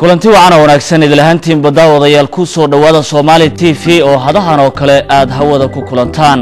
kulanti wacan oo wanaagsan idilahaantiin baddaawadayaal ku soo dhowaada soomaali t v oo hadahan oo kale aada hawada ku kulantaan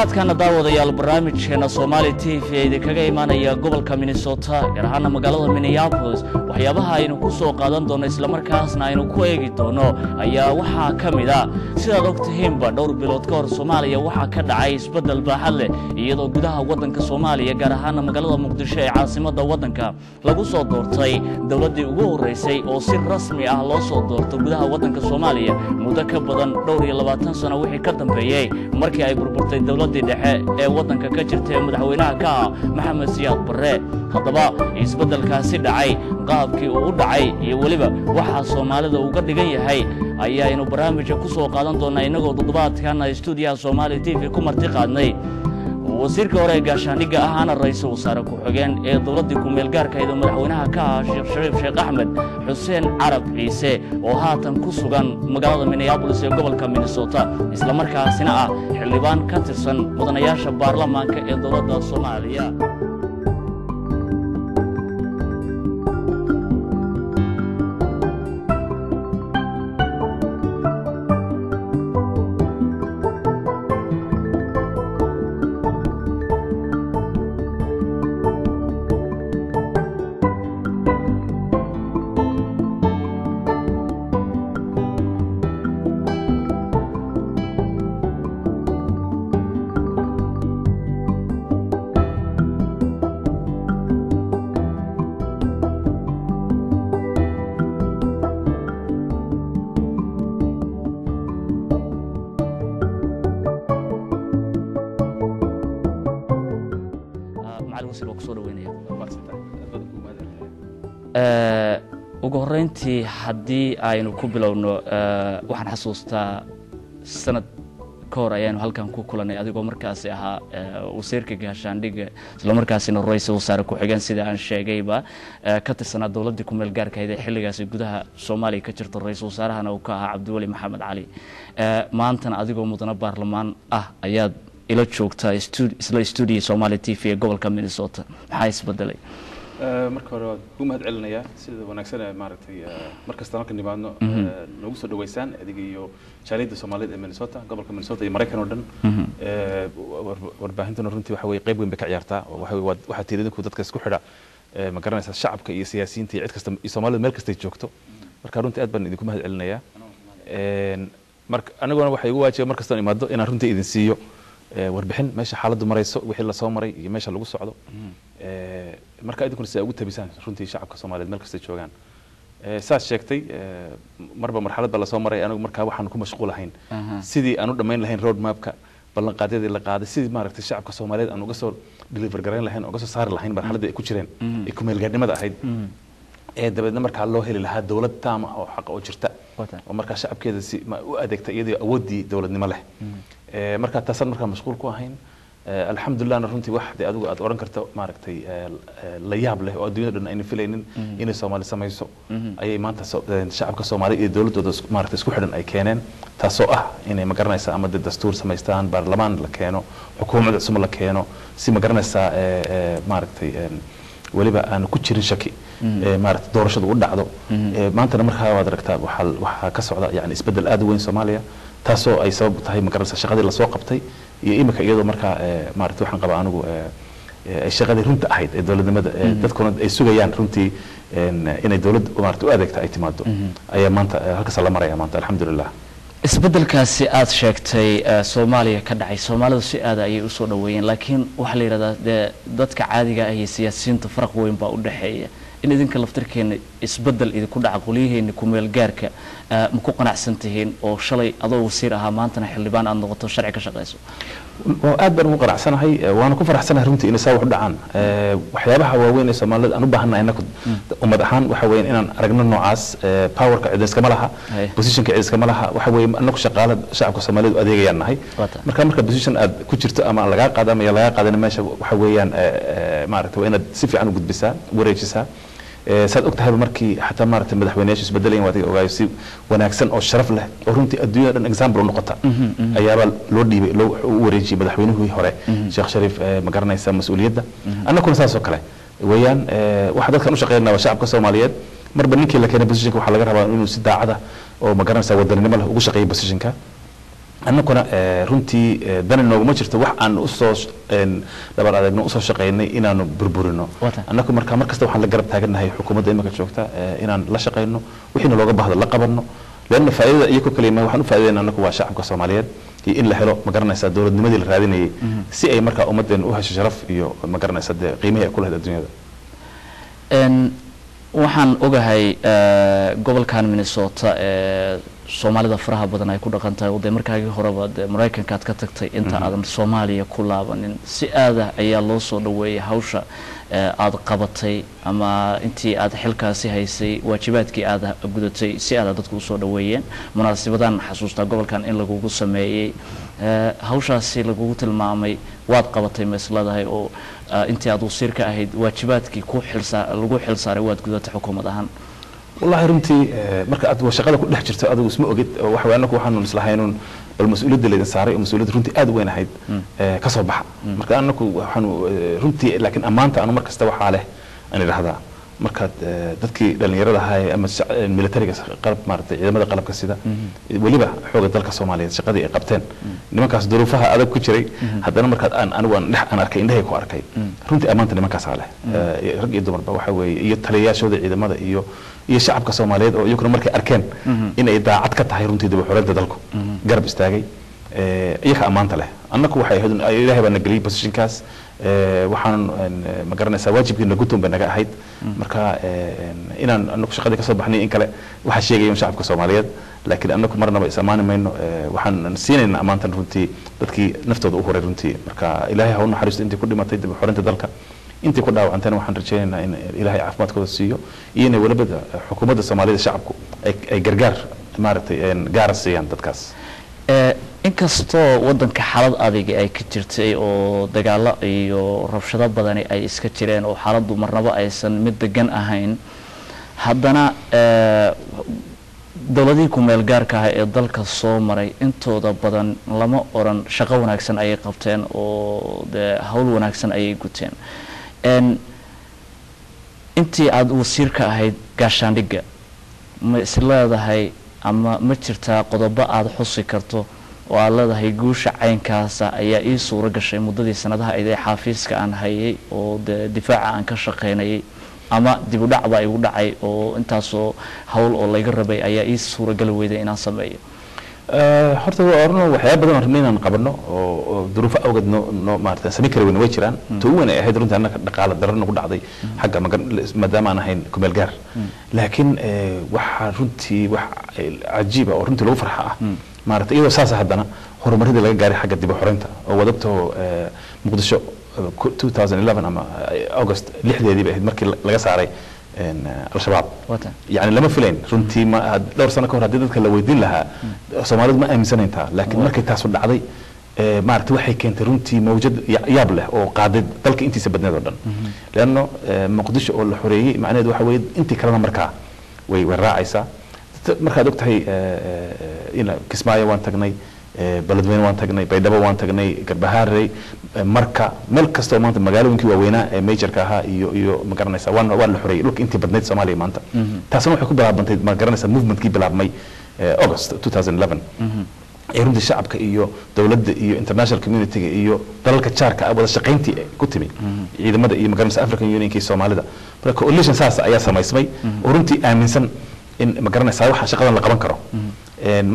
toddobaadkana daawadayaal barnaamijkeena soomaali t v ee idinkaga imaanaya gobolka minnesota gaar ahaana magaalada minneabolis waxyaabaha aynu ku soo qaadan doono islamarkaasna aynu ku eegi doono ayaa waxaa ka mid a sidaad og tihiinba dhowr bilood ka hor soomaaliya waxaa ka dhacay isbeddel baaxad leh iyadoo gudaha waddanka soomaaliya gaar ahaana magaalada muqdisho ee caasimadda waddanka lagu soo doortay dowladdii ugu horraysay oo si rasmi ah loo soo doorto gudaha waddanka soomaaliya. Muddo ka badan dhowr iyo labaatan sano wixii ka dambeeyey markii ay burburtay dowladdii dhexe ee waddanka ka jirta ee madaxweynaha ka ah maxamed siyaad barre. Haddaba isbeddelkaasi dhacay qaabkii uu u dhacay iyo weliba waxaa soomaalida uga dhigan yahay ayaaynu barnaamijka ku soo qaadan doonnaa innagoo toddobaadkana stuudiyaha soomaali t v ku marti qaadnay wasiirka hore ee gaashaandhigga ahaana ra'iisul wasaare ku-xigeen ee dowladdii ku-meelgaarkayd oo madaxweynaha ka ah sheekh shariif sheekh axmed xuseen carab ciise oo haatan ku sugan magaalada minneabolis ee gobolka minnesota islamarkaasina ah xildhibaan ka tirsan mudanayaasha baarlamaanka ee dowladda soomaaliya ugu horreyntii haddii aynu ku bilowno waxaan xasuustaa sanad ka hor ayaanu halkan ku kulannay adigoo markaasi ahaa wasiirka gaashaandhigga islamarkaasina ra'iisul wasaare ku-xigeen sida aan sheegayba ka tirsanaa dowladdii ku-meel gaarkahayd ee xilligaasi gudaha soomaaliya ka jirta ra'iisul wasaarahana uu ka ahaa cabdiweli maxamed cali maantana adigoo mudano baarlamaan ah ayaad ila joogtaa isla stuudiya somaali t v ee gobolka minnesota. Maxaa isbedelay marka hore waad ku mahad celinayaa sida wanaagsan ee maaragtay mar kasta halka nimaadno noogu soo dhaweysaan adiga iyo jaaliyadda soomaaliyeed ee minnesota gobolka minnesota iyo maraykan oo dhan. Warbaahintuna runtii waxa weye qayb weyn bay ka ciyaartaa waxaa tiiradinku dadka isku xidha. Ma garanaysaa shacabka iyo siyaasiyiinta iyo cid kasta iyo soomaalida meel kastay joogto. Marka runtii aad baan idinku mahad celinayaa marka aniguna waxay igu waajiba mar kastaan imaado inaan runtii idin siiyo warbixin meesha xaaladdu marayso wixii la soo maray iyo meesha lagu socdo. Marka idinkuna si ay ugu tabisaan runtii shacabka soomaaliyeed meel kastay joogaan. Saas sheegtay marba marxalad baa la soo maray anigu markaa waxaan ku mashquulahayn sidii aan u dhammayn lahayn road mapka ballanqaadyadii la qaaday sidii maaragtay shacabka soomaaliyeed aan uga soo deliver garayn lahayn uga soo saari lahayn marxaladdii ay ku jireen ee ku-meelgaadhnimada ahayd. Ee dabeedna markaa loo heli lahaa dowlad taama oo xaqa oo jirta. Oo markaa shacabkeeda si u adeegta iyadoo awooddii dowladnimo leh markaa taasaan markaa mashquul ku ahayn alxamdulillahna runtii wax de adigu aad oran karto maaragtay la yaab leh oo adduunyada dhan ayna filaynin inay soomaali samayso. Ayay maanta shacabka soomaaliya iyo dowladdooda maaragtay isku xidhan ay keeneen. Taasoo ah inay ma garanaysaa ama de dastuur samaystaan baarlamaan la keeno xukuumad cusub la keeno si ma garanaysaa maaragtay weliba aan ku jirin shaki maaragtay doorashadu u dhacdo. Maantana markaa waad aragtaa waxaa ka socda yani isbeddel aad u weyn soomaaliya taasoo ay sabab tahay ma garanaysaa shaqadii la soo qabtay iyo imika iyadoo markaa maaragtay waxaan qabaa anigu ay shaqadii runta ahayd ee dowladnimada dadkuna ay sugayaan runtii inay dowlad maaragtay u adeegta ay timaado ayaa maanta halkaasa la maraya maanta alxamdulilah isbeddelkaasi aada sheegtay soomaaliya ka dhacay. Soomaalidu si aada ayay u soo dhaweeyeen laakiin waxaa la yidhahdaa dee dadka caadiga ah iyo siyaasiyiinta faraq weyn baa u dhexeeya in idinka laftirkeena isbeddel idinku dhaca qolyaheena ku-meel gaarka ma ku qanacsan tihiin oo shalay adoo wasiir ahaa maantana xildhibaan aada noqoto sharci ka shaqayso waa aad baan ugu qanacsanahay eh, waana ku faraxsanahay runtii inay saa wax u dhacaan. Eh, waxyaabaha waaweyn ee soomaalida aan u baahannahay inaku ummad ahaan waxa weeye inaan aragno noocaas eh, powerka cid iskama laha positionka cid iskama laha waxa weeye anaku shaqaala shacabka soomaalidu adeegayaan nahay. Marka marka position aad ku jirto ama aan lagaa qaado ama lagaa qaadana meesha waxa weeyaan maaragtay waa inaad si fiican u gudbisaa wareejisaa saad og tahayba markii xataa maaragtay madaxweyneyaashu isbedelayan waad ogaayo si wanaagsan oo sharaf leh oo runtii adduunyada dhan example u noqota ayaabaa loo dhiibay loo u wareejiyey madaxweynihii hore. Sheekh shariif eh, ma garanaysa mas'uuliyadda? Annaguna saas oo kale. Weeyaan eh, waxa dadkan u shaqeynaa waa shacabka soomaaliyeed. Marba ninkii la keenay positionka waxaa laga rabaa inuu si daacada oo ma garanaysa wadaninimo leh ugu shaqeeyo positionka annaguna eh, runtii eh, dani nooguma jirto wax aan u soo dhabar adeegno u soo shaqaynay inaanu burburino. Annagu marka mar kasta waxaan la garab taagannahay xukuumadda imika joogta eh, inaan la shaqayno wixiina looga baahdo la qabanno. Leanna faa'iidada iyo ku kalima waxaan u faa'iidayna annagu waa shacabka soomaaliyeed. Iyo in la helo ma garanaysaa dowladnimadii la raadinayay si ay markaa ummaddeena u hesho sharaf iyo ma garanaysaa dee qiimihii ay ku lahayd adduunyada waxaan ogahay eh, gobolkan minnesota ee soomaalida faraha badan ay ku dhaqan tahay oo dee markaagii horeba dee maraykanka aad ka tagtay inta aadan soomaaliya ku laabanin si aada ayaa loo soo dhaweeyay hawsha eh, aad qabatay ama intii aad xilkaasi haysay waajibaadkii aad gudatay si aada dadku u soo dhaweeyeen munaasibadan xasuustaa gobolkan in lagugu sameeyey. Eh, hawshaasi lagugu tilmaamay waad qabatay meesladahay oo intii aad wasiirka ahayd waajibaadkii ku lagu xilsaaray waad gudatay xukuumad ahaan? Wallahi runtii eh, marka aad shaqada ku dhex jirto adigu isma ogid oo waxa annagu waxaanu islahaynuun bal mas'uuliyadda laydin saaray oo mas'uuliyadda runtii aad u weyn ahayd eh, ka soo baxa. Marka annagu waxaanu eh, runtii laakiin ammaanta anu mar kasta waxaa leh aan idhahdaa markaad eh, dadkii dhallinyarada ahaa ama eh, militariga qalab maaragtay ciidamada qalabka sida weliba xooga dalka soomaaliyeed shaqadii ay qabteen. Nimankaas duruufaha adag ku jiray. Haddana markaad aan anigu aan dhex aan arkay indhahay ku arkay. Runtii ammaanta nimankaasaa leh. Eh, rag iyo dumarba waxa weeye iyo taliyayaashooda ciidamada iyo iyo shacabka soomaaliyeed oo iyaguna markay arkeen inay daacad ka tahay runtii dib u xoreynta dalku. Garab istaagay. Iyaga ammaanta leh. Annaku waxay ahayd ilaahay baa na geliyey positionkaas eh, waxaan een, eh, ma garanaysaa waajibkiina gutun bay naga ahayd. Marka eh, een, inaan anaku shaqadii ka soo baxnay in kale waxaa sheegaya un shacabka soomaaliyeed laakiin anaku marnaba is ammaani mayno eh, waxaan siinayna ammaantan runtii dadkii naftooda u horay runtii. Marka ilaahay ha u naxariisto intii ku dhimatay dib u xoreynta dalka. Intii ku dhaawacantayna waxaan rajaynaynaa in ilaahay caafimaadkooda siiyo iyo inay welibada xukuumadda soomaalida shacabku ay gargaar maaragtay gaara siiyaan dadkaas. Eh, inkastoo wadanka xaalad adigi ay ka jirtay oo dagaalo iyo rabshado badani ay iska jireen oo xaaladdu marnaba aysan mid degan ahayn haddana eh, dowladihii ku-meel gaarka ah ee dalka soo maray intooda badan lama oran shaqo wanaagsan ayay qabteen oo dee hawl wanaagsan ayay guteen. En, intii aada wasiirka ahayd gaashaandhigga ma is leedahay ama ma jirtaa qodobo aada xusi karto oo aada leedahay guusha caynkaasa ayaa ii suuro gashay muddadii sanadaha ayd ee xaafiiska aan hayay oo dee difaaca aan ka shaqaynayay ama dib u dhac baa igu dhacay oo intaasoo hawl oo layga rabay ayaa ii suuragali weyday inaan sameeyo. Horta waa orno waxyaaba badan oo rabnay inaan qabano oo duruufo awgeed noo maarata samayn kara weyna way jiraan. Ta ugu weyn ay ahayd runtii annaga dhaqaale darro nagu dhacday. Xagga magan maadaama aan ahayn kumeel gaar. Laakiin eh, waxaa runtii wax cajiiba oo runtii lagu farxa ah maarata iyadoo saasa haddana horumaradii laga gaaray xagga dib u xoreynta oo wadagtoo eh, muqdisho eh, ku- 2011 ama eh, august lixdeedii bay ahayd markii la- laga saaray al-shabaab. Yani lama filayn. Runtii had- dhowr sano ka hor haddii dadka la weydiin lahaa soomaalidu ma aaminsanayntaa laakiin markay taasu dhacday maaragtay waxay keentay runtii mawjad ya- yaab leh oo qaaday dalka intiisa badneed oo dhan. Leanno eh, muqdisho oo la xoreeyey macnaheedu waxa weeye intii kalena markaa way way raacaysaa markaad og tahay ina kismaayo waan tagnay eh, beledweyne waan tagnay baydhabo waan tagnay garbahaarey eh, marka meel kastoo maanta magaalooyinkii waaweynaa ee majorka ahaa iyo iyo ma garanaysa waan waan la xoreeyey dhulka intii badnayd soomaaliya maanta. Taasna waxay ku bilaabantay ma garanaysa movementkii bilaabmay eh, august 2011 ee runtii shacabka iyo dowladda iyo international community-ga iyo dalalka jaarka ah wada shaqayntii ku timi. Ciidamada iyo magaranaysa african unionka iyo soomaalida. Marka coalition saas ayaa samaysmay. Oo runtii aaminsan in magaranaysa waxa shaqadan la qaban karo.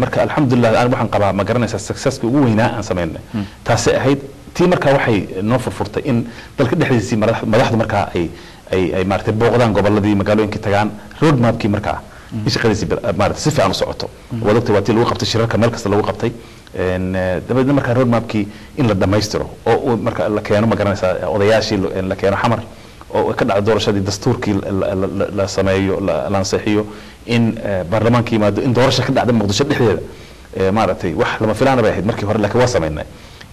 Marka alxamdulilah aan waxaan qabaa magaranaysa successka ugu weynaa aan sameynay. Taasi ahayd tii markaa waxay noo furfurtay in dalka dhexdiisii madax- madaxdu markaa ay ay ay maaragtay booqdaan goboladii magaalooyinkii tagaan road mapkii markaa in shaqadiisii maaragtay si fiican u socoto. Wadagta waa tii lagu qabtay shirarka meel kasta lagu qabtay. Dabeedna markaa roadmapkii in la dhammaystiro oo marka la keeno ma garanaysaa odayaashii la- keeno xamar oo ka dhacdo doorashadii dastuurkii la- sameeyo la la ansixiyo in eh, baarlamaanka yimaado in doorasha ka dhacda muqdisho dhexdeeda eh, maaragtay wax lama filaana bay ahayd markii hore laakiin waa samaynay.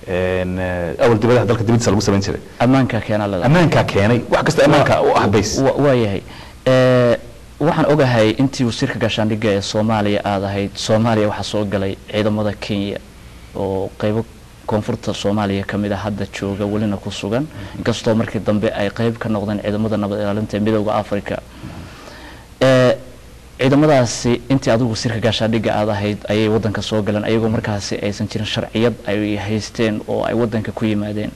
Een, eh, awal dibadaha dalka dibadiisa lagu samayn jiray. Ammaanka keena lada ammaankaa keenay wax kasta ammaanka u ah bays. Wa- waayahay Eh, waxaan ogahay intii wasiirka gaashaandhigga ee soomaaliya aad ahayd soomaaliya waxaa soo galay ciidamada kenya oo qeybo koonfurta soomaaliya ka mid a hadda jooga welina ku sugan. Inkastoo markii dambe ay qeyb ka noqdeen ciidamada nabad ilaalinta ee midooda africa ciidamadaasi intii adigu wasiirka gaashaandhigga aad ahayd ayay wadanka soo galeen ayagoo markaasi aysan jirin sharciyad ay haysteen oo ay wadanka ku yimaadeen.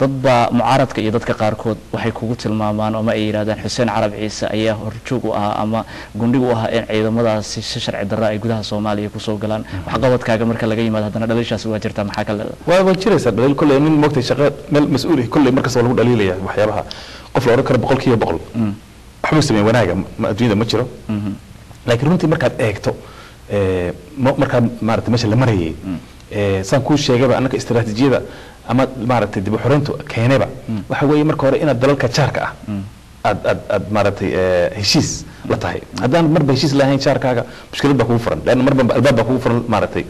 Dad baa mucaaradka iyo dadka qaarkood waxay kugu tilmaamaan ama ay yidhahdaan xuseen carab ciise ayaa horjoog u ahaa ama gundhig u ahaa in ciidamadaasi si sharci darra ay gudaha soomaaliya ku soo galaan. Waxqabadkaaga marka laga yimaado haddana dhaliishaasi waa jirtaa maxaa ka leeda waa jiraysaa dhaliil kolley nin moogtay shaqo meel mas'uul kolley markasta waa lagu dhaliilaya waxyaabaha. Qof la odhan karo boqol kiiba boqol. Waxbuu sameeye wanaaga adduunyada ma jiro laakiin runtii markaad eegto eh, ma- markaa maarata meesha la marayay eh, saan kuu sheegayba annaka istaraatiijiyada ama maaragtay dib u xoreyntu keeneba waxa weeye marka hore inaad dalalka jaarka ah aad aad aad maaragtay eh, heshiis la tahay. Haddaan marba heshiis lahayn jaarkaaga mushkilad baa kugu furan. Leanna marba albaab baa kugu furan maaragtay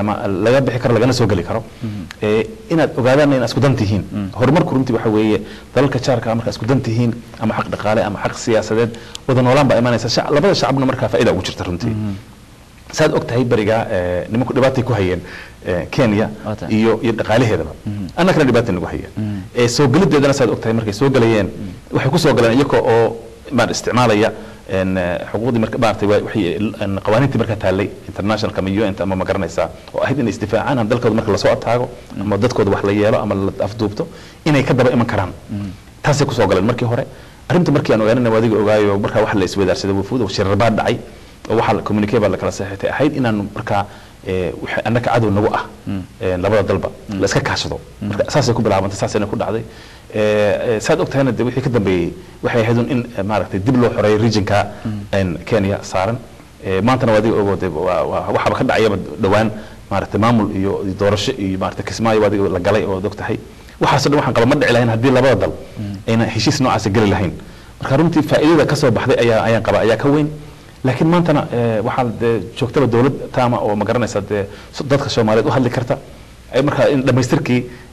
ama laga bixi karo lagana soo geli karo. Eh, inaad ogaadaan inaad isku dan tihiin horumarku runtii waxa weeye dalalka jaarka ah markaa isku dan tihiin ama xaq dhaqaale ama xaq siyaasadeed wada noolaan baa imaanaysa labada shacabna markaa faa'iida ugu jirta runtii. Saad og tahay berigaa eh, nimanku dhibaatay ku hayeen eh, kenya iyo iyo dhaqaalaheedaba. Annagana dhibaatay nagu hayeen. Eh, soo gelideedana saad og tahay markay soo galayeen. Waxay ku soo galeen iyaga oo maar isticmaalaya eh, xuquuqdii marka een, qawaaniintii markaa taallay internationalka ama un ama ma garanaysaa oo ahayd inay isdifaacaan ama dalkooda marka la soo ataago ama dadkooda wax la yeelo ama la afduubto inay ka daba iman karaan. Taasay ku soo galeen. Markii hore arrinta markii aan ogaanina waadiga ogaayo markaa wax la iswadaarsaday wafuud shirar baa dhacay oo waxaa communique baa la kala saxiixtay ahayd inaanu markaa eh, annaka cadow nagu ah eh, labada dalba la iska kaashado. Marka saasay ku bilaabantay saasayna ku dhacday saad ogtahayna de wixii ka dambeeyey waxay ahayd in eh, maaragtay dib loo xoreeyo regionka een, kenya saaran. Eh, maantana waadiga ogo de waa- waa- waxaaba ka dhacayaba dhowaan maaragtay maamul iyo doorasho iyo maaragtay kismaayo waadiga la galay oo og tahay waxaasoo dhan waxaan qaba ma dhici lahayn haddii labada dal ayna heshiis noocaasa geli lahayn. Marka runtii faa'iidada ka soo baxday ayaa ayaan qaba ayaa ka weyn. Laakiin maantana eh, waxaa dee joogtaba dowlad taama oo ma garanaysa so- dadka soomaaliyeed u hadli karta ay markaa in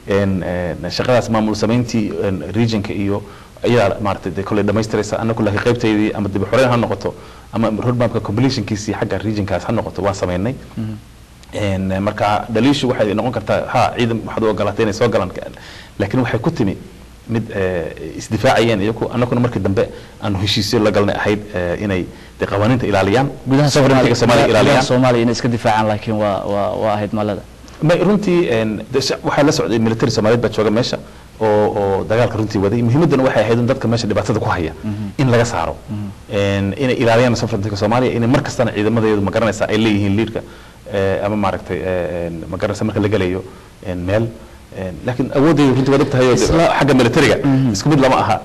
een, shaqadaas maamul samayntii regionka iyo ayaa maaragtay dee kolley dhammaystiraysa annagu laakiin qaybtaydii ama dib u xoreyn ha noqoto ama roadmapka completionkiisii xagga regionkaas ha noqoto waan samaynay. Eh, marka dhaliishu waxay noqon kartaa ha ciidan waxaad u ogolaatay inay soo galaan laakiin waxay ku timi mid eh, isdifaacayeen iyagu annaguna markii dambe aanu heshiisyo la galnay ahayd eh, inay dee qawaaniinta ilaaliyaan gudaha Soomaaliya inay iska difaacaan laakiin waa waa waa ahayd malada runtii waxaa la socday military soomaaliyeed baa jooga meesha oo oo dagaalka runtii waday. Muhiimaddana waxay ahayd in dadka meesha dhibaatada ku haya in laga saaro. Een, inay ilaaliyaan sovereignty-ga soomaaliya inay mar kastana ciidamadeedu ma garanaysaa ay leeyihiin liidka eh, ama maaragtay eh, ma garanaysa marka la gelayo meel laakiin awooddeedu runtii waad og tahay oo de- Isla- xagga militariga. Isku mid lama aha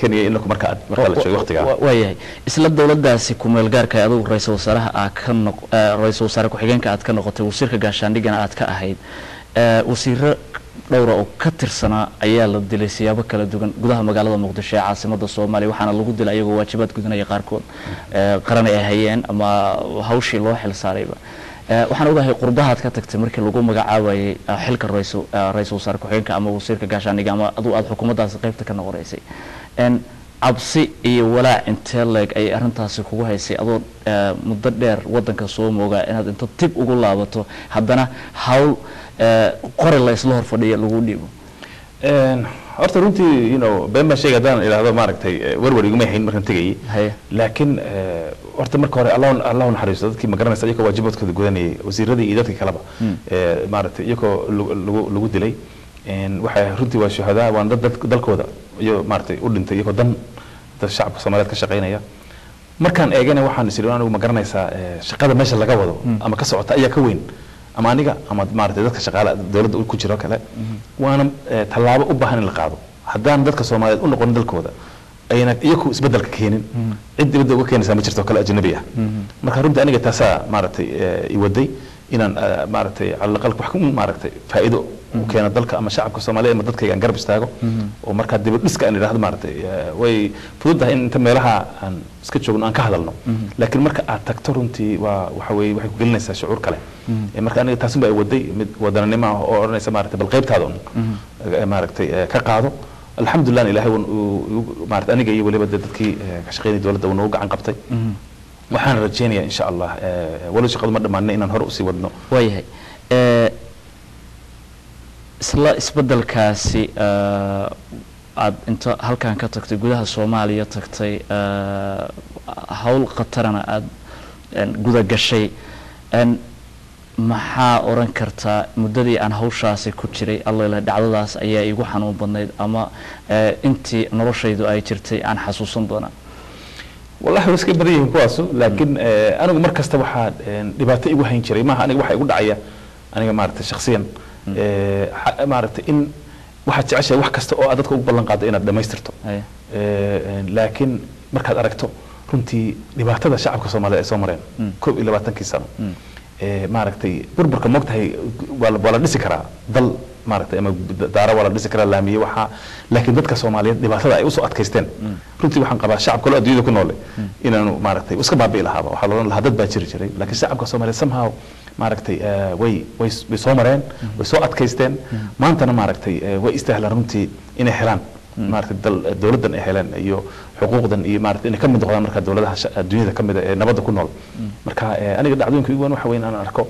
kenya inaku marka marka la joogo waqtigaa Wa- waayahay isla dowladaasi kumeel gaarka ee adigu ra'iisul wasaaraha aad ka noq ra'iisul wasaare ku-xigeenka aad ka noqotay wasiirka gaashaandhigana aad ka ahayd wasiiro dhowra oo ka tirsanaa ayaa la dilay siyaabo kala duwan gudaha magaalada muqdisho ee caasimada soomaaliya waxaana lagu dilay ayagoo waajibaad gudanaya qaarkood. Eh, qaran ay hayeen ama hawshii loo xil saarayba. Eh, waxaan ogahay qurbahaad ka tagtay markii lagu magacaabayay eh, xilka ra'iisul eh, wasaare ku-xigeenka ama wasiirka gaashaandhiga ama aduu aad xukuumaddaasi qaybta ka noqonaysay cabsi iyo walaac intee leeg ayay arrintaasi kugu haysay. Adoo eh, muddo dheer wadanka soo moogaa inaad inta tib ugu laabato haddana hawl eh, qori la isla hor fadhiya lagu dhiibo. Horta runtii you know been baan sheegay haddaan idhaahdo maaragtay eh, warwar iguma hayn markaan tegayay laakiin eh, horta marka hore allah naxariisto dadkii ma garanaysa iyagoo waajibaadkooda gudanayay wasiiradii iyo dadkii kaleba. Eh, maaragtay iyagoo lagu- dilay. Waxay runtii waa shuhadaa waan dad dalkooda iyo maaragtay u dhintay iyagoo dan dad shacabka soomaaliyeed ka shaqaynaya markaan eegana waxaan is idhi anigu ma garanaysaa eh, shaqada meesha laga wado ama ka socota ayaa ka weyn. Ama aniga ama maaragtay dadka shaqaale dowladda ku jiro kale. Waana eh, tallaabo u baahan in la qaado. Haddaan dadka soomaaliyeed u noqon dalkooda ayna iyaku isbeddelka keenin. Cid dibadda uga keenaysaa ma jirto kale ajnabi ah. Marka runtii aniga taasaa maaragtay eh, i waday inaan ah, maaragtay cala aqal wax ku maaragtay faa'iido u keeno dalka ama shacabka soomaaliya ama dadkayga aan garab istaago. Oo markaa dibad dhiska aan idhaahdo maaragtay eh, way fududahay in inta meelaha aan iska joogno aan ka hadalno. Laakiin marka aad tagto runtii waa waxa weeye waxay ku gelinaysaa shucuur kale. Eh, marka aniga taasunba ay waday mid wadananimo ah oo odhanaysa maaragtay bal qaybtaada un. Eh, maaragtay eh, ka qaado alxamdulilah uu- maaragtay aniga iyo weliba dee dadkii eh, ka shaqeynaya dowladda uu nagu gacan qabtay. Waxaan rajeynayaa insha allah eh, walow shaqadu ma dhammaanay inaan hore u sii wadno. Waayahay Eh, isla isbeddelkaasi eh, aad inta halkan ka tagtay gudaha soomaaliya tagtay hawl khatarana aada guda gashay maxaa oran kartaa muddadii aan hawshaasi ku jiray allele dhacdadaas ayaa igu xanuun badnayd ama eh, intii noloshaydu ay jirtay aan xasuusan doonaa? Wallahi way iska badan yihiin kuwaasu laakiin eh, anigu mar kasta waxaa eh, dhibaato igu hayn jiray. Maaha aniga waxa igu dhacaya aniga maaragtay shakhsiyan eh, xa- maaragtay in waxaad jeceshahay wax kasta oo aad dadka ugu ballan qaado inaad dhammaystirto. Laakiin markaad aragto runtii dhibaatada shacabka soomaaliyeed ay soo mareen koob iyo labaatankii sano. Eh, maaragtay burburka moogtahay waa la- dhisi karaa dal maaragtay ama daara waa la dhisi karaa laamiye waxaa laakiin dadka soomaaliyeed dhibaatada ay u soo adkaysteen. Runtii waxaan qabaa shacab kaloo adduunyada ku noole inaanu maaragtay iska baabi'i lahaaba waxaa la odhan lahaa dad baa jiri jiray. Laakiin shacabka soomaaliyeed somehow maaragtay eh, way way way soo mareen way soo adkaysteen. Maantana maaragtay eh, way istahlaan runtii inay helaan maaragtay dal- dowladdan ay heleen iyo xuquuqdan iyo maaragtay inay ka mid noqdaan marka dowladaha adduunyada ka mid ah ee nabadda ku nool. Marka eh, aniga dhacdooyinka igu weyn waxa weyn aan arko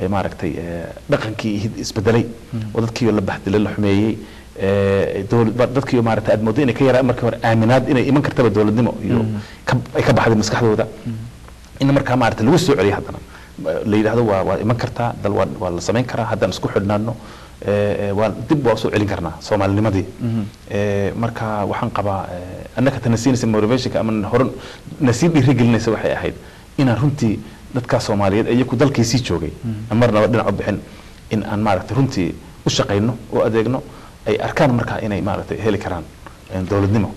eh, maaragtay eh, dhaqankii isbedelay oo dadkii la baxdilay la xumeeyey eh, dadkii maaragtay aad moodo inay ka yaraan markii hore aaminaad inay iman kartaba dowladnimo iyo ka- ay ka baxday maskaxdooda. In markaa maaragtay lagu soo celiyo haddana la yidhaahdo waa waa iman kartaa dal waa waa la samayn karaa haddaan isku xidhnaano eh, eh, waa dib waa u soo celin karnaa soomaalinimadii Eh, marka waxaan qabaa annaka tana siinaysa motivationka ama hore na sii dhiirigelinaysa waxay ahayd inaan runtii dadkaa soomaaliyeed iyaku dalkiisii joogay aan marnaba dhinac u bixin in aan maaragtay runtii u shaqayno oo adeegno ay arkaan markaa inay maaragtay heli karaan dowladnimo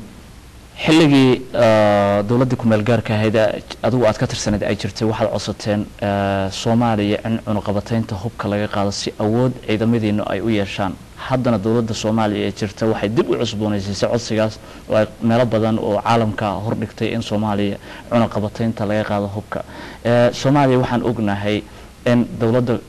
xilligii eh, dowladdii kumeel gaarka ahayd ee adigu aad ka tirsanayd ay jirtay waxaad codsateen eh, soomaaliya in cunuqabataynta hubka laga qaado si awood ciidamadiinu ay u yeeshaan. Haddana dowladda soomaaliya ee jirta waxay dib u cusboonaysiisay codsigaas oo ay meelo badan oo caalamka hordhigtay in soomaaliya cunuqabataynta laga qaado hubka. Soomaaliya waxaan ognahay in dowladda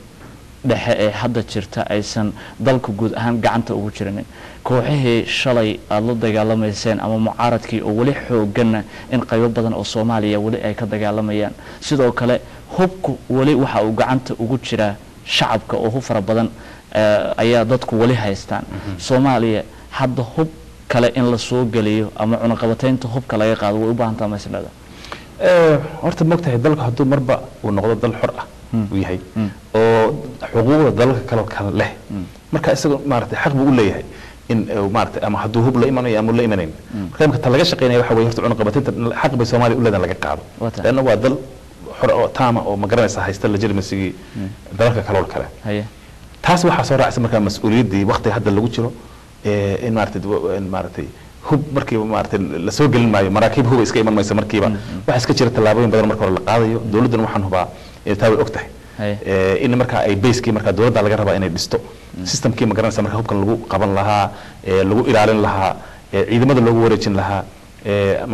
dhexe ee hadda jirta aysan dalka guud ahaan gacanta ugu jirinin kooxihii shalay aada la dagaalamayseen ama mucaaradkii oo weli xooganna in qaybo badan oo soomaaliya weli ay ka dagaalamayaan. Sidoo kale hubku weli waxa uu gacanta ugu jiraa shacabka oo hub fara badan eh, ayaa dadku weli haystaan. Soomaaliya hadda hub kale in la soo geliyo ama cunaqabataynta hubka laga qaado way u baahantaa maslada Eh, horta mogtahay dalku hadduu marba uu noqdo dal xor ah uu yahay oo xuquuqda dalalka kale kale leh. Marka isaga maaragtay xaq buu u leeyahay in uu maaragtay ama hadduu hub la imanayo ama la imanayn. Marka imika ta laga shaqeynaya waxa weye horta cunaqabatinta xaq bay soomaaliya u leedahan laga qaado. Leanna waa dal xor oo taama oo magaranaysa haysta legitimacyigii dalalka kale oo kale. Taas waxaa soo raacaysa markaa mas'uuliyaddii waqtiga hadda lagu jiro eh, in in maaragtay hub markiiba maaragtay la soo gelin maayo maraakiib huba iska iman maysa markiiba. Waxaa iska jira tallaabooyin badan marka hore la qaadayo. Dowladdana waxaan hubaa taa way og tahay. In markaa ay basekii markaa dowladda laga rabaa inay dhisto systemkii ma garanaysa marka hubkan lagu qaban lahaa lagu ilaalin lahaa ciidamada loogu wareejin lahaa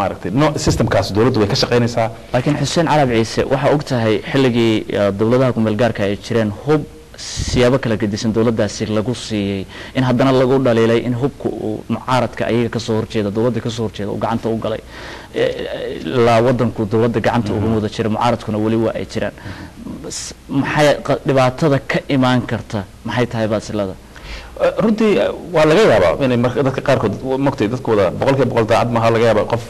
maaragtay no systemkaas dowladdu way ka shaqaynaysaa. Laakiin xuseen carab ciise waxaa og tahay xilligii dowladaha kumeelgaarka ay jireen hub siyaabo kala gedisan dowladdaasi lagu siiyey in haddana lagu dhaliilay in hubka uu mucaaradka ayaga ka soo horjeeda dowladda ka soo horjeeda uu gacanta u galay. Eh, ilaa wadanku dowladda gacanta uga wada jira mucaaradkuna weli waa ay jiraan. Maxay dhibaatada ka imaan karta maxay tahay baasilada Eh, runtii waa laga yaabaa inay dadka qaarkood mogtay dadkooda boqolkiiba boqol daacad maaha laga yaaba qof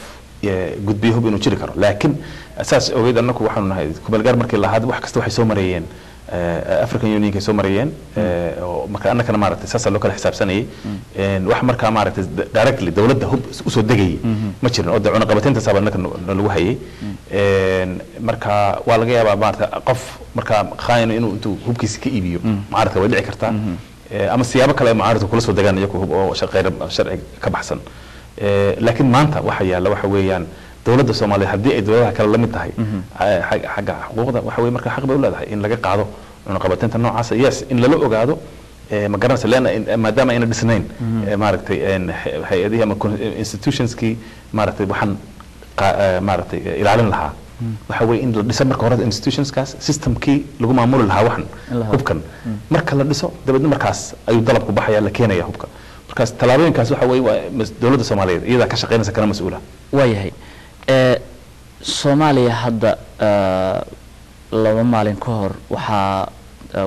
gudbiyo hub inuu jiri karo. Laakiin saas ogeyd annaku waxaanu nahay kumeelgaar markii lahaad wax kasta waxay soo mareeyeen african unionkay soo mareeyeen oo marka annakana maaragtay saasaa loo kala xisaabsanayay. Wax markaa maaragtay d- directly dowladda hub u soo degayay. Ma jirin oo de cunaqabateyntasaaba annaka no- nalagu hayay. En marka waa laga yaabaa maarata qof markaa khaayan inuu intuu hubkiisa ka iibiyo mucaaradka way dhici kartaa. Ama siyaabo kale ay mucaaradku kula soo degaan iyagu hub oo sharci ka baxsan. Laakiin maanta waxa yaalla waxa weeyaan dowladda soomaaliya haddii ay dowladaha kale la mid tahay eh, xag- xagga xuquuqda waxa weye marka xaq bay u leedahay in laga qaado cunaqabateynta noocaasa yes in lala ogaado eh, ma garanaysa leanna in- maadaama ayna dhisnayn eh, maaragtay hay'adihii ama institutionskii maaragtay waxaan eh, maaragtay eh, ilaalin lahaa. Waxa weeye in la dhiso marka hore institutionskaas systemkii lagu maamuli lahaa waxan hubkan. Marka la dhiso dabeedna markaas ayuu dalabku baxaya la keenaya hubka. Markaas tallaabooyinkaas waxa weeye waa dowladda soomaaliyeed iyadaa ka shaqaynaysa kana mas'uula. Waayahay ee soomaaliya hadda laba maalin ka hor waxaa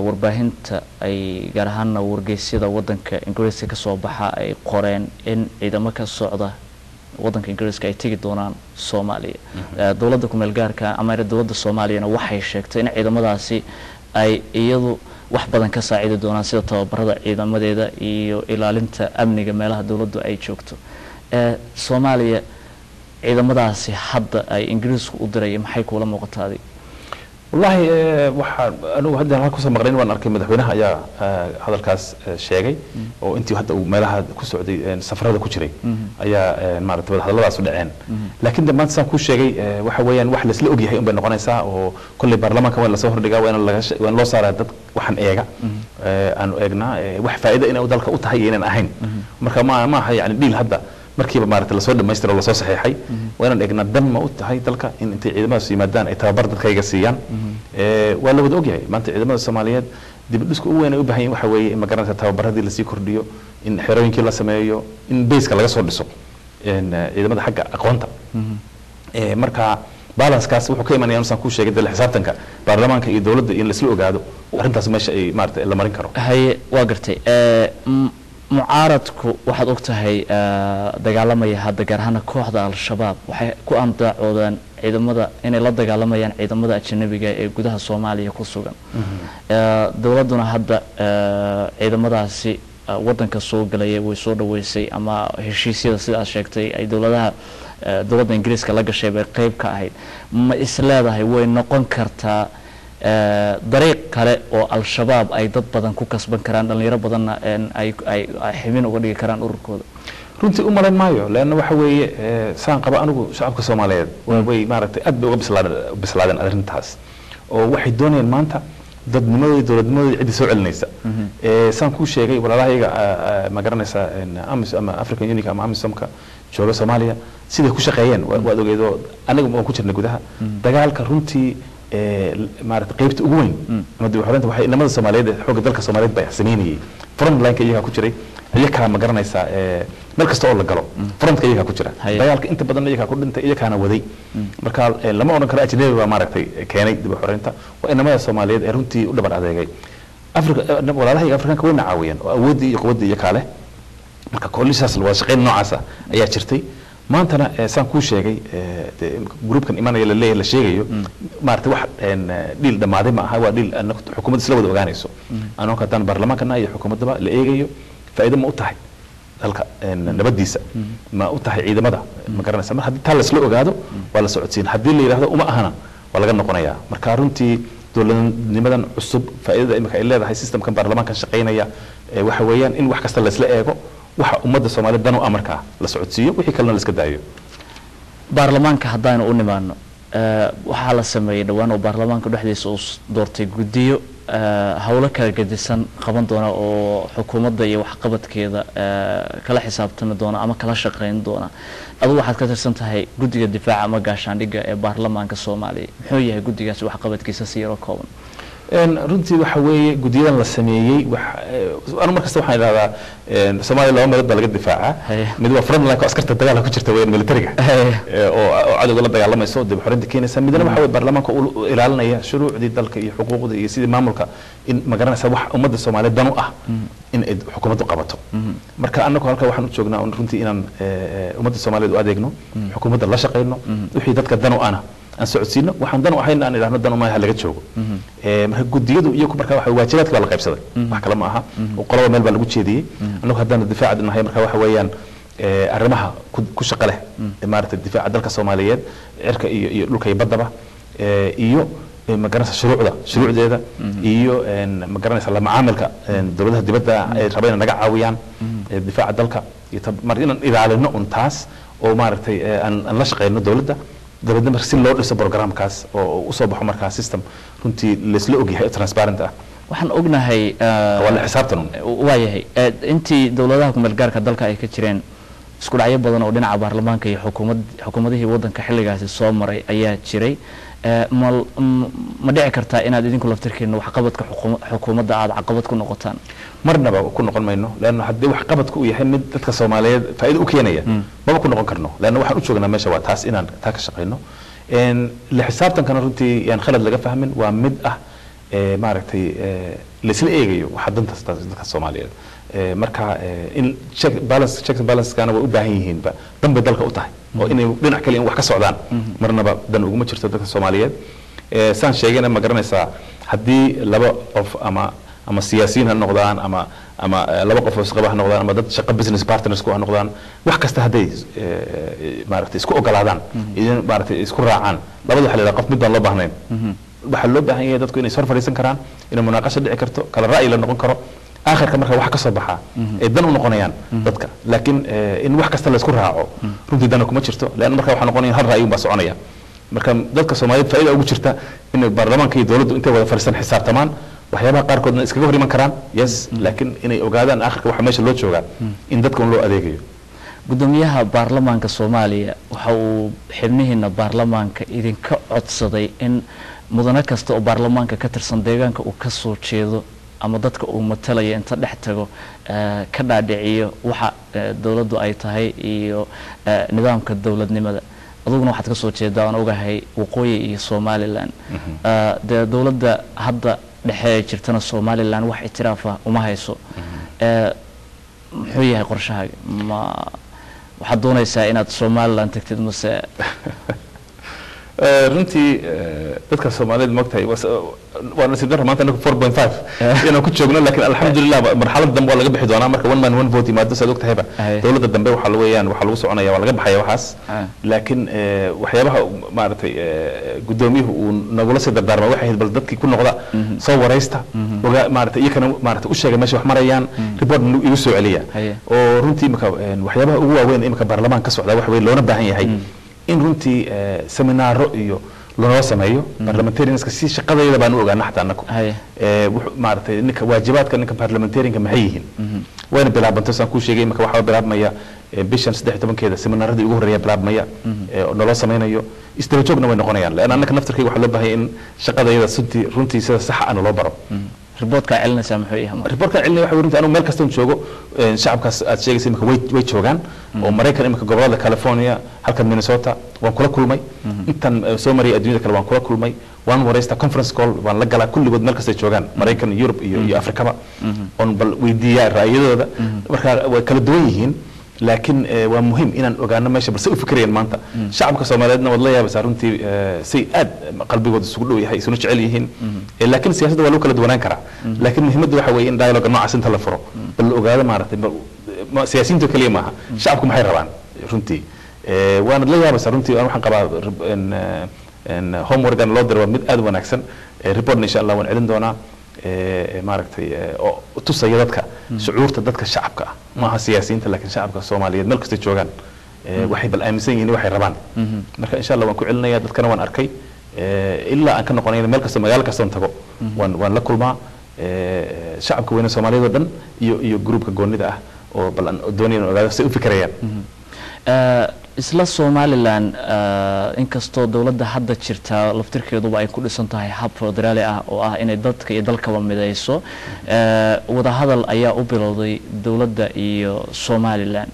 warbaahinta ay gaar ahaana wargeysyada wadanka ingiriiska ka soo baxa ay qoreen in ciidamo ka socda wadanka ingiriiska ay tegi doonaan soomaaliya. Eh, dowladda kumeel gaarka ama dowladda soomaaliyana waxay sheegtay in ciidamadaasi ay iyadu wax badan ka saacidi doonaan sida tababarada ciidamadeeda iyo ilaalinta amniga meelaha dowladdu ay joogto. Soomaaliya ciidamadaasi hadda ay ingiriisku u diray maxay kuula muuqataa adiga wallaahi eh, waxaa anigu hadda halka ku soo maqlayn waan arkay madaxweynaha ayaa eh, hadalkaas eh, sheegay. Oo intii hadda uu meelaha ku socday safarada ku jiray. Ayaa eh, maaragtay wadahadalladaas u dhaceen. Laakiin de maanta saan kuu sheegay waxa weeyaan wax laisla ogyahay unbay noqonaysaa. Oo kolley baarlamaanka waa la soo hordhigaa waa in in loo saaraa dad waxaan eega. Aanu eegnaa wax faa'iida inay dalka u tahay iyo inaan ahayn. Marka ma ma aha yani dhiil hadda markiiba maaragtay la soo dhamaystiro la soo saxiixay. Waa inaan eegnaa dan ma u tahay dalka in intay ciidamadaas yimaadaan ay tababar dadkayga siiyaan. Eh, waa la wada ogyahay. Maanta ciidamada soomaaliyeed dib u dhisku ugu weyn ay u baahan yihiin waxa weeye in magaranaysa tababaradii la sii kordhiyo in xerooyinkii la sameeyo in bayska laga soo dhiso eh, ciidamada xagga aqoonta. Eh, marka balanskaas wuxuu ka imanaya nusaan kuu sheegay dale xisaabtanka baarlamaanka iyo dowladda in laisla ogaado arrintaas meesha ay maarata la marin karo. Haye waa gartay mucaaradku waxaad og tahay dagaalamaya hadda gaar ahaana kooxda al-shabaab. Waxay ku andacoodaan ciidamada inay la dagaalamayaan ciidamada ajanabiga ee gudaha soomaaliya ku sugan. Ee, dowladduna hadda ciidamadaasi ee, wadanka soo galaya way soo dhaweysay ama heshiisyada sida aad sheegtay ay dowladaha dowladda ingiriiska la gashay bay qeyb ka ahayd. Ma is leedahay way noqon kartaa dariiq kale oo al-shabaab ay dad badan ku kasban karaan dhalinyaro badanna ay xibin uga dhigi karaan ururkooda. Runtii u malayn maayo leanna waxa weeye eh, saan qaba anigu shacabka soomaaliyeed. Waa way maaragtay aad bay uga bislaadeen arrintaas. Oo waxay doonayaan maanta dadnimadooda dowladnimadooda ciddii soo celinaysa. Eh, saan kuu sheegay walaalahayga ah, ah, ma garanaysaa amis ama african union ama amisomka jooga soomaaliya siday ku shaqeeyeen. Wa- waad ogeedoo aniga waan ku jirnay gudaha. Dagaalka runtii maaragtay qaybta ugu weyn. Ama dib u xoreynta waxay inamada soomaaliyeed ee xoogga dalka soomaaliyeed baa sameynayay frontlineka iyagaa ku jiray iyakaa ma garanaysaa eh, meel kasta oo la galo. Frontka iyagaa ku jira. Dagaalka inta badan iyagaa ku dhintay iyakaana waday. Marka eh, lama odhan karo ajnabi baa maaragtay keenay dib u xoreynta. Waa inamada soomaaliyeed ee runtii u dhabar adeegay. Afrika walaalahayga afrikaanka wayna caawiyeen oo awooddii iyo quwaddii iyo kaale. Marka koolishaas wada shaqayn noocaasa ayaa jirtay maantana eh, saan kuu sheegay eh, dee gruupkan imanaya la leeyahay la sheegayo. Maaragtay wax een, eh, dhiil dhammaaday ma aha waa dhiil ana- xukuumadda isla wada ogaanayso. Anoo haddaan baarlamaankana iyo xukuumaddaba la eegayo faa'iido ma u tahay dalka een, nabadiisa. Ma u tahay ciidamada ma garanaysa. Mar haddii taa laisla ogaado waa la socodsiin. Haddii la yidhahdo uma ahana waa laga noqonayaa. Marka runtii dowladnimadan cusub faa'iidada imika ay leedahay systemkan baarlamaankan shaqaynaya eh, waxa weeyaan in wax kasta laisla eego waxa ummadda soomaaliyed dan u amarkaa la socodsiiyo wixii kalena la iska daayo. Baarlamaanka haddaanu u nimaano ee, waxaa la sameeyey dhowaan oo baarlamaanka dhexdiisa uu doortay guddiyo howlo kala gedisan qaban doona oo xukuumadda iyo waxqabadkeeda ee, kala xisaabtami doona ama kala shaqayn doona. Adigu waxaad ka tirsan tahay guddiga difaaca ama gaashaandhigga ee baarlamaanka soomaaliya muxuu yahay guddigaasi waxqabadkiisa si yaro kooban runtii waxa weeye guddiyadan la sameeyey eh, anu markasta waxaan idhahdaa soomaaliya laba meelood baa laga difaacaa. Haye. mid waa frontline askarta dagaalka ku jirta weyn militariga. Eh, oo cadowga la dagaalamayso dib u xoreynta keenaysa. Midna waxa weye baarlamaanka uu u ilaalinaya shuruucdii dalka iyo xuquuqda iyo sidii maamulka in ma garanaysa wax ummadda soomaaliyeed dan u ah in ay xukuumaddu qabato. Marka annagu halka waxaan u joognaa un runtii inaan eh, ummadda soomaaliyeed u adeegno xukuumadda la shaqayno wixii dadka dan u ana aan socodsiino. Waxaan dan ahayn aan idhahno dan umaha laga joogo. Marka gudiyadu iyagu marka waxa waajibaadka baa la qaybsaday. Wax kale ma aha. Qolaba meel baa lagu jeediyey. Annagu haddaan difaaca nahay marka waxa weeyaan arrimaha ku shaqo leh. Ee maaragtay difaaca dalka soomaaliyeed cirka iyo iyo dhulka iyo baddaba iyo eh, ma garanaysa shuruucda shuruucdeeda. Iyo een, ma garanaysa la macaamilka dowladaha dibadda ay raba inay naga caawiyaan difaaca dalka. Iyo mar inaan ilaalino un taas oo maaragtay aan la shaqeyno dowladda dabeedna marka si loo dhiso programkaas oo u soo baxo markaa system runtii laisla ogyahay transparent ah. Waxaan ognahay waa la xisaabtan waayahay eh, intii dowladaha kumeel gaarka dalka ay ka jireen isku dhacyo badan oo dhinaca baarlamaanka iyo xukuumad xukuumadihii waddanka xilligaasi soo maray ayaa jiray ma dhici kartaa inaad idinku laftirkeena waxqabadka xukuuma- xukuumadda aada caqabad ku noqotaan. Marnaba ku noqon mayno leanna haddii wax qabadku uu yahay mid dadka soomaaliyeed faa'iido u keenaya maba ku noqon karno. Leanna waxaan u joognaa meesha waa taas inaan taa ka shaqayno la xisaabtankana runtii yaan khalad laga fahmin waa mid ah eh, maaragtay eh, laisla eegayo waxa danta dadka soomaaliyeed. Eh, marka eh, in balance checks and balanceskana way u baahan yihiinba dan bay dalka u tahay oo inay dhinac kale in wax ka socdaan. Marnaba dan uguma jirto dadka soomaaliyeed. Saan sheegayna ma garanaysaa haddii laba qof ama ama siyaasiyiin ha noqdaan ama ama eh, laba qof oo isqaba ha noqdaan ama dad shaqo business partners ku ha noqdaan wax kasta hadday eh, maaragtay isku ogolaadaan idin maaragtay isku raacaan labada waxa la yidhaha qof mid baan loo baahnayn. Waxaa loo baahan yahay dadku inay sor fadhiisan karaan inay munaaqasho dhici karto kala ra'yi la noqon karo aakhirka marka wax ka soo baxaa ay dan u noqonayaan dadka. Laakiin eh, in wax kasta la isku raaco runtii dana kuma jirto. Leanna marka waxaa noqonaya hal ra'yi unbaa soconaya. Marka dadka soomaaliyeed faa'iida ugu jirta inay baarlamaanka iyo dowladdu intay wada fadhiisan xisaabtamaan waxyaabaha qaarkoodna iskaga hor iman karaan yes. Laakiin inay ogaadaan aakhirka waxa meesha loo joogaa in dadka un loo adeegayo. Gudoomiyaha baarlamaanka soomaaliya waxa uu xibnihiina baarlamaanka idinka codsaday in mudane kasta oo baarlamaanka ka tirsan deegaanka uu ka soo jeedo ama dadka uu matalaya inta dhex tago eh, ka dhaadhiciyo waxa eh, dowladdu ay tahay iyo eh, nidaamka dowladnimada. Aduguna waxaad ka soo jeedaa aan ogahay waqooyi iyo somalilan Eh, dee dowladda hadda dhexe jirtana somalilan wax ictiraaf ah uma hayso. Eh, muxuu yahay qorshahaaga ma waxaad doonaysaa inaad somalilan tagtid mase? Runtii dadka soomaaliyeed mogtahay waa nasiib darro maanta anagu four point five. Inaan ku joogno laakiin alxamdulilah marxalada dambe waa laga bixi doonaa. Marka one man one vote yimaado saad ogtahayba Aye. dowladda dambe waxaa weeyaan waxaa lagu soconaya waa laga baxaya waxaas. Laakiin eh, waxyaabaha maaragtay eh, gudoomiyuhu uu nagula sii dardaarma. Waxay ahayd bal dadkii ku noqda soo waraysta. Ogaa maaragtay iyakana maaragtay u sheega meesha wax marayaan. Report igu soo celiya. Oo runtii imika eh, waxyaabaha ugu waaweyn imika baarlamaan ka socda waxa weeye loona baahan yahay in runtii eh, seminaaro iyo lanoo sameeyo parliamentarianska si shaqadayda baan u ogaana xataa anaku. Eh, maaragtay ninka waajibaadka ninka parliamentarianka maxay yihiin. Wayna bilaabantay saan kuu sheegay imika waxaa bilaabmaya eh, bishan saddex tobankeeda seminaaradii ugu horreeya bilaabmaya eh, oo naloo sameynayo. Isdaba joogna way noqonayaan leanna annaka naftarkayga waxaa loo baahanya in shaqadayada runtii runtii sida saxa ana loo baro riboodkaa celinaysaa muxuu yahay reportkan cilmi waxa runtii anigu meel kastaan joogo shacabkaas aad sheegaysa imika way way joogaan. Oo maraykan imika gobollada california halkan minnesota waan kula kulmay. Intan eh, soo mariyay adduunyada kale waan kula kulmay. Waan waraysta conference call waan la galaa kulligood meel kastay joogaan maraykan yurub iyo iyo afrikaba. Oon bal weydiiyaa ra'yadooda marka way kala duwan yihiin laakiin eh, waa muhiim inaan ogaano meesha balse u fikirayaan maanta. Shacabka soomaaliyeedna waad la yaabaysaa runtii eh, say aad qalbigooda isugu dhow yahay isuna jecel yihiin. Eh, laakiin siyaasadda waa lagu kala duwanaan karaa. Laakiin muhiimadda waxa weeye in dialoga noocaas inta la furo. Bal la ogaado maaragtay siyaasiyiinta keliya maaha. Shacabku maxay rabaan runtii? Waanad la yaabaysaa runtii aan waxaan qabaa homeworkan loo diro waa mid aad wanaagsan. Reportna insha allah waan celin doonaa. Maaragtay oo tusaya dadka shucuurta dadka shacabka ah. Maaha siyaasiyiinta laakiin shacabka soomaaliyeed meel kastay joogaan. Eh, waxay bal aaminsan yihiin waxay rabaan. Marka insha allah waan ku celinaya dadkana waan arkay. Eh, ilaa aan ka noqonayna meel kasta magaalo kastoon tago. Waan waan la kulmaa. Eh, shacabka weyne soomaaliyeed oo dhan iyo iyo gruupka goonida ah oo bal aan doonayaan ogaado say u fikirayaan Eh, isla somalilan eh, inkastoo dowladda hadda jirta laftirkeeduba ay ku dhisan tahay hab federaali ah oo ah inay dadka iyo dalkaba midayso eh, wadahadal ayaa u bilowday dowladda iyo somalilan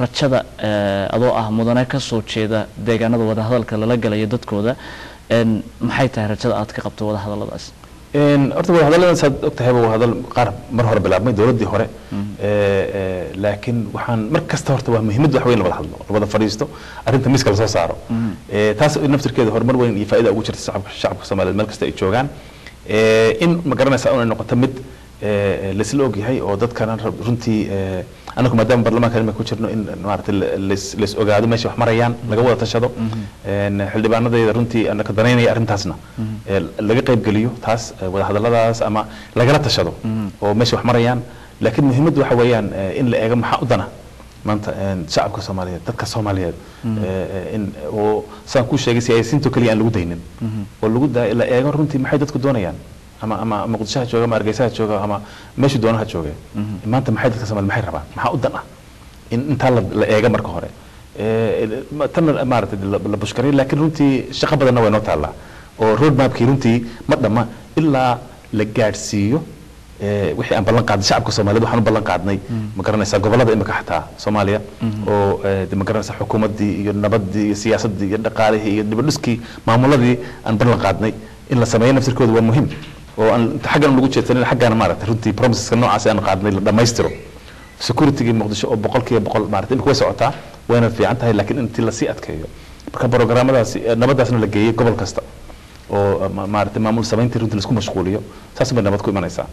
rajada eh, adoo ah mudane ka soo jeeda deegaanada wadahadalka lala galayo dadkooda maxay tahay rajada aad ka qabto wadahadaladaas horta wadahadalladan saad ogtahayba waa hadal qaar mar hore bilaabmay dowladdii hore. Eh, laakiin waxaan mar kasta horta waa muhiimad wax weyn la wada hadlo la wada fadhiisto arrinta miiska la soo saaro. Eh, taas naftirkeeda horumar weyn iyo faa'iida ugu jirta shacabka soomaaliyeed meel kasta ay joogaan. In ma garanaysaa inay noqoto mid laisla ogyahay oo dadkana runtii anagu maadaama barlamaanka imika ku jirno in maaragtay la- lais- ogaado meesha wax marayaan laga wada tashado En, xildhibaanadayda runtii anaka danaynaya arrintaasna. Eh, laga qaybgeliyo taas wadahadalladaas ama lagala tashado oo meesha wax marayaan. Laakiin muhiimaddu waxa weeyaan in la eego maxaa u dana maanta shacabka soomaaliyeed dadka soomaaliyeed. In oo saan kuu sheegay siyaasiyiinto keliya aan lagu daynin. Oo lagu da la eego runtii maxay dadku doonayaan ama ama muqdisho ha jooga ama hargeysa ha jooga ama meeshuu doona ha jooge maanta maxay dadka soomaaliya maxay rabaan? Maxaa u dan ah in intaa la, eega marka hore? Eh, ma- tan maaragtay la, bushkariyo laakiin runtii shaqo badanna way noo taallaa. Oo road mapkii runtii ma dhamma ilaa la gaadhsiiyo eh, wixii aan ballan qaadnay shacabka soomaaliyeed waxaan u ballan qaadnay. Ma garanaysaa gobollada imika xataa soomaaliya. Oo eh, ma garanaysaa xukuumaddii iyo nabaddii iyo siyaasaddii iyo dhaqaalihii iyo dibadhiskii maamuladii aan ballan qaadnay. In la sameeyo naftirkooda waa muhiim oo aan xaggan lagu jeedsanin xaggaana maaragtay runtii promiseska noocaasi aan qaadnay la dhammaystiro. Securitygii muqdisho oo boqol maaragtay imika way socotaa wayna fiican tahay laakiin intii la sii adkeeyo. Marka programadaasi eh, nabadaasna la geeyey gobol kasta oo ma- maaragtay maamul samayntii runtii la isku mashquuliyo. Saas bay nabad ku imanaysaa.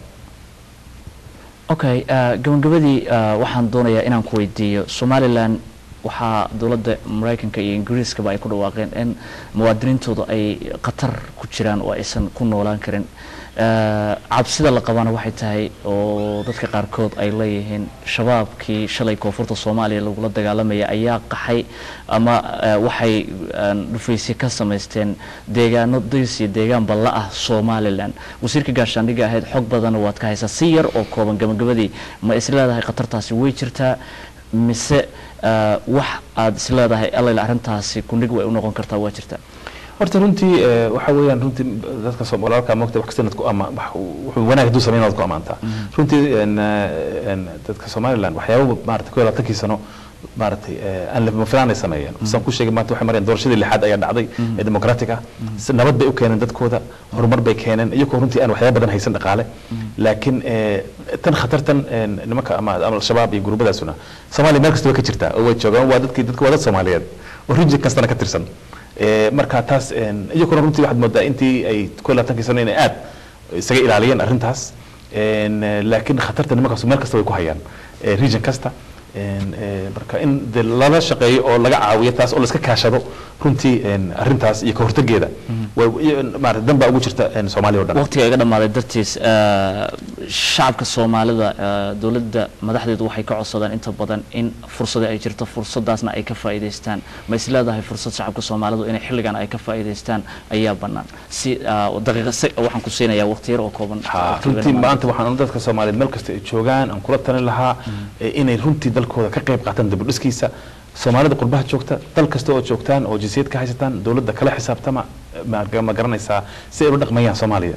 Okay uh, gabagabadii waxaan doonayaa inaan ku weydiiyo. Somalilan waxaa dowladda maraykanka iyo ingiriiskaba ay ku dhawaaqeen in muwaadiniintooda ay khatar ku jiraan oo aysan ku noolaan karin cabsida la qabana waxay tahay oo dadka qaarkood ay leeyihiin shabaabkii shalay koonfurta soomaaliya lagula dagaalamaya ayaa qaxay ama uh, waxay uh, dhufaysyo ka samaysteen deegaano days iyo deegaan balla ah somalilan wasiirka gaashaandhigga ahayd xog badanna waad ka haysaa si yar oo kooban gabagabadii ma is leedahay khatartaasi way jirtaa mise wax aad is leedahay allayla arrintaasi kundhig way u noqon kartaa waa jirtaa horta runtii eh, waxa weeyaan runtii dadka walaalkaa moogta wax kasta inaad ku ama wuxuu wanaag hadduu sameyn inaad ku amaantaa runtii eh, en, dadka somaliland waxyaaba maarata ku labaatankii sano maaragtay eh, aan lama filaan ay sameeyeen. Saan ku sheegay maanta waxay mareen doorashadii lixaad ayaa dhacday ee democratic ah si nabad bay u keeneen dadkooda horumar bay keeneen iyagoo runtii aan waxyaaba badan haysan dhaqaale. Laakiin eh, tan khatartan nimanka ama al-shabaab iyo gurubadaasuna soomaaliya meel kasta way ka jirtaa oo way joogaan. Waa dadkii dadka waa dad soomaaliyeed oo region kastana ka tirsan Eh, marka taas en, iyaguna runtii waxaad moodaa intii ay ku laatankii sano inay aad isaga ilaaliyeen arrintaas eh, laakiin khatarta nimankaas meel kasta way ku hayaan. Eh, region kasta marka in de lala shaqeeyo oo laga caawiyo taas oo laiska kaashado runtii arrintaas iyo ka hortageeda maarata dan baa ugu jirta soomaaliya o dhan. Waqtiga iga dhammaaday dartiis shacabka soomaalida dowladda madaxdeedu waxay ka codsadaan inta badan in fursada ay jirto fursadaasna ay ka faa'iidaystaan. Ma is leedahay fursad shacabka soomaalidu inay xilligan ay ka faa'iidaystaan? Ayaa bannaan. Si waxaan ku siinayaa waqti yar oo kooban. Runtii maanta waxaan dadka soomaaliyeed meel kasta ay joogaan aan kula talin lahaa eh, inay runtii dalkooda ka qayb qaataan dibudhiskiisa soomaalida qurbaha joogta dal kasta oo joogtaan oo jinsiyad ka haysataan dowladda kala xisaabtama ma garanaysaa si ay ula dhaqmayaan soomaaliya.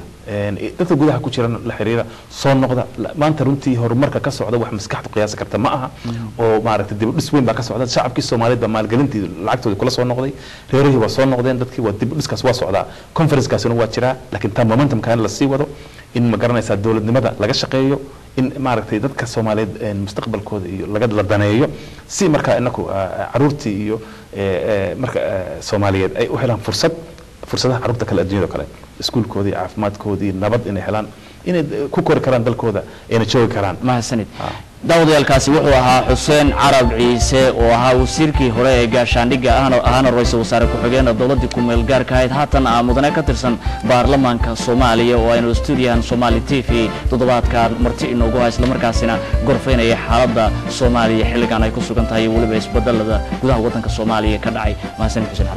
Dadka gudaha ku jira la xiriira soo noqda maanta runtii horumarka ka socda wax maskaxdu qiyaasi karta ma aha. Oo maaragtay dibudhis weyn baa ka socda. Shacabkii soomaaliyeed baa maalgelintii lacagtoodii kula soo noqday reerihii waa soo noqdeen dadkii waa dibudhiskaas waa socdaa. Conferencekaasina waa jiraa laakiin taa momentumkaana la sii wado. In ma garanaysaa dowladnimada laga shaqeeyo in maaragtay dadka soomaaliyeed een, mustaqbalkooda iyo laga la daneeyo si markaa inaku ah, caruurtii iyo eh, eh, marka eh, soomaaliyeed ay u helaan fursad fursadaha carruurta kale adduunyada kale iskuulkoodii caafimaadkoodii nabad inay helaan inay eh, ku kori karaan dalkooda ayna joogi karaan. Mahadsanid Ah. daawadayaalkaasi wuxuu ahaa xuseen carab ciise oo ahaa wasiirkii hore ee gaashaandhigga ahna ahaana ra'iisul wasaare ku-xigeenka dowladdii ku-meel gaarka ahayd. Haatan ah mudane ka tirsan baarlamaanka soomaaliya oo aynu stuudiyahan somaali t v toddobaadkan marti inoogu ha islamarkaasina gorfaynaya xaaladda soomaaliya xilligan ay ku sugan tahay iyo weliba isbedelada gudaha waddanka soomaaliya ka dhacay. Mahadsanid xuseen